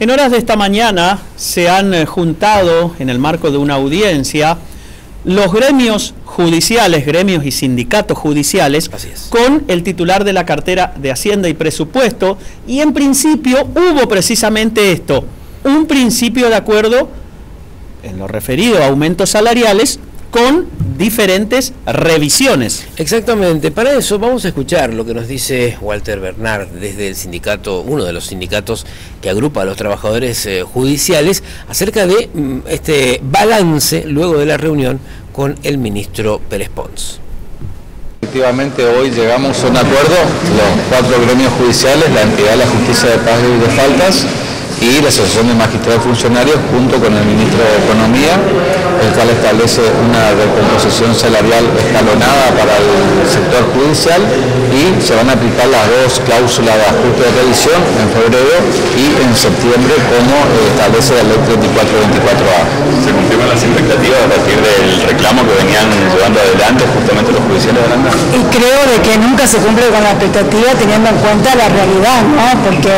En horas de esta mañana se han eh, juntado en el marco de una audiencia los gremios judiciales, gremios y sindicatos judiciales, con el titular de la cartera de Hacienda y Presupuesto, y en principio hubo precisamente esto, un principio de acuerdo en lo referido a aumentos salariales con diferentes revisiones. Exactamente, para eso vamos a escuchar lo que nos dice Walter Bernard desde el sindicato, uno de los sindicatos que agrupa a los trabajadores eh, judiciales, acerca de mm, este balance luego de la reunión con el ministro Pérez Pons. Efectivamente hoy llegamos a un acuerdo, los cuatro gremios judiciales, la entidad de la justicia de paz y de faltas, y la Asociación de Magistrados Funcionarios junto con el Ministro de Economía, el cual establece una recomposición salarial escalonada para el sector judicial y se van a aplicar las dos cláusulas de ajuste de revisión en febrero y en septiembre como establece la ley 3424A. ¿Se cumplieron las expectativas a partir del reclamo que venían llevando adelante justamente los judiciales de Aranda? Y creo de que nunca se cumple con la expectativa teniendo en cuenta la realidad, ¿no? porque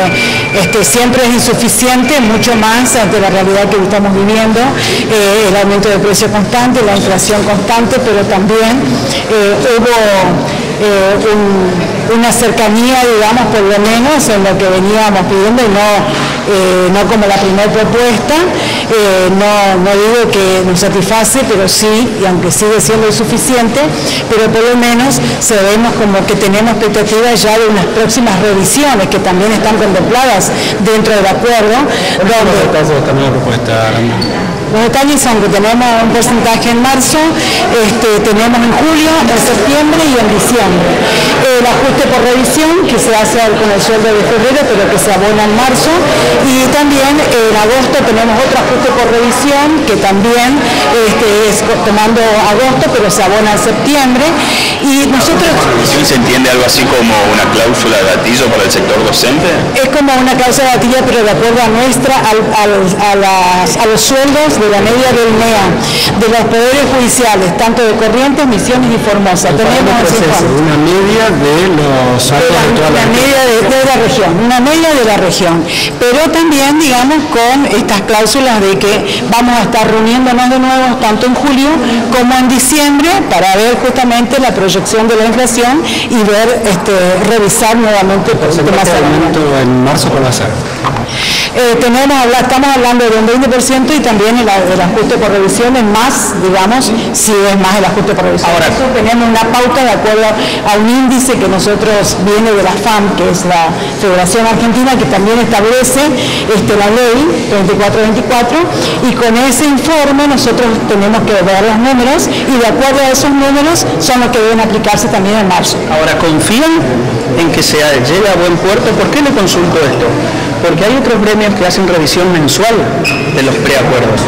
este, siempre es insuficiente mucho más ante la realidad que estamos viviendo, eh, el aumento de precio constante, la inflación constante, pero también eh, hubo eh, una cercanía, digamos, por lo menos en lo que veníamos pidiendo y no eh, no como la primera propuesta, eh, no, digo que nos satisface, pero sí, y aunque sigue siendo insuficiente, pero por lo menos sabemos como que tenemos expectativas ya de unas próximas revisiones que también están contempladas dentro del acuerdo. Donde, propuesta, los detalles son que tenemos un porcentaje en marzo, este, tenemos en julio, en septiembre y en diciembre. El ajuste por revisión que se hace con el sueldo de febrero, pero que se abona en marzo. Y también en agosto tenemos otro ajuste por revisión que también este, es tomando agosto, pero se abona en septiembre. Y nosotros... ¿Se entiende algo así como una cláusula de gatillo para el sector docente? Es como una cláusula de gatillo, pero de acuerdo a nuestra, a los sueldos de la media del MEA, de los poderes judiciales, tanto de Corrientes, Misiones y Formosa. Tenemos una media de los de la, media de, la región, una media de la región. Pero también, digamos, con estas cláusulas de que vamos a estar reuniéndonos de nuevo tanto en julio como en diciembre para ver justamente la proyección de la inflación y ver, este, revisar nuevamente el en marzo la eh, tenemos, estamos hablando de un 20% y también el, ajuste por revisión es más, digamos, si es más el ajuste por revisión. Ahora, tenemos una pauta de acuerdo a un índice que nosotros viene de la FAM, que es la Federación Argentina, que también establece este, la ley 2424 y con ese informe nosotros tenemos que ver los números y de acuerdo a esos números son los que deben aplicarse también en marzo. Ahora, ¿confían en que se llegue a buen puerto? ¿Por qué le consulto esto? Porque hay otros gremios que hacen revisión mensual de los preacuerdos.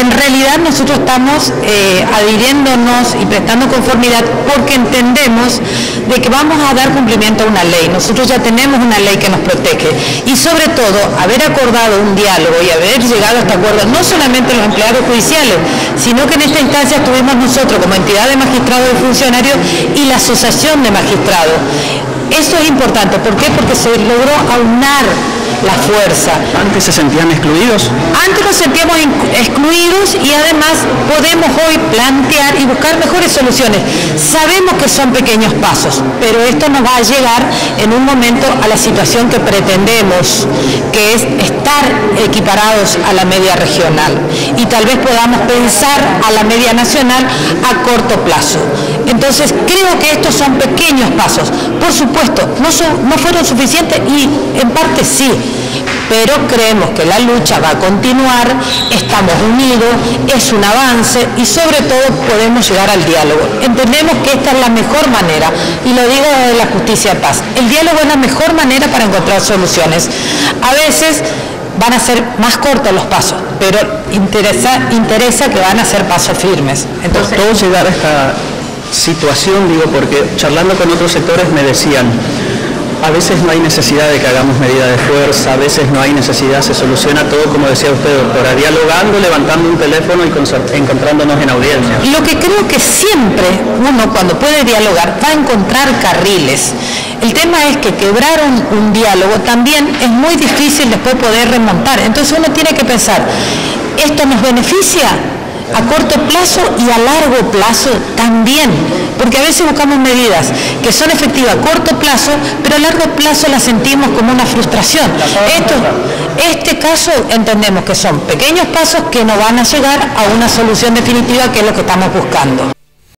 En realidad nosotros estamos eh, adhiriéndonos y prestando conformidad porque entendemos de que vamos a dar cumplimiento a una ley. Nosotros ya tenemos una ley que nos protege y sobre todo haber acordado un diálogo y haber llegado a este acuerdo, no solamente los empleados judiciales, sino que en esta instancia estuvimos nosotros como entidad de magistrados y funcionarios y la asociación de magistrados. Eso es importante, ¿por qué? Porque se logró aunar la fuerza. ¿Antes se sentían excluidos? Antes nos sentíamos excluidos y además podemos hoy plantear y buscar mejores soluciones. Sabemos que son pequeños pasos, pero esto nos va a llegar en un momento a la situación que pretendemos, que es estar equiparados a la media regional y tal vez podamos pensar a la media nacional a corto plazo. Entonces creo que estos son pequeños pasos. Por supuesto, no, fueron suficientes y en parte sí, pero creemos que la lucha va a continuar, estamos unidos, es un avance y sobre todo podemos llegar al diálogo. Entendemos que esta es la mejor manera, y lo digo desde la justicia de paz, el diálogo es la mejor manera para encontrar soluciones. A veces van a ser más cortos los pasos, pero interesa, interesa que van a ser pasos firmes. Entonces, todo llegar a esta situación, digo, porque charlando con otros sectores me decían, a veces no hay necesidad de que hagamos medida de fuerza, a veces no hay necesidad, se soluciona todo, como decía usted, doctora, dialogando, levantando un teléfono y encontrándonos en audiencia. Lo que creo que siempre uno cuando puede dialogar va a encontrar carriles. El tema es que quebrar un, un diálogo también es muy difícil después poder remontar. Entonces uno tiene que pensar, ¿esto nos beneficia? A corto plazo y a largo plazo también, porque a veces buscamos medidas que son efectivas a corto plazo, pero a largo plazo las sentimos como una frustración. Esto, este caso entendemos que son pequeños pasos que no van a llegar a una solución definitiva que es lo que estamos buscando.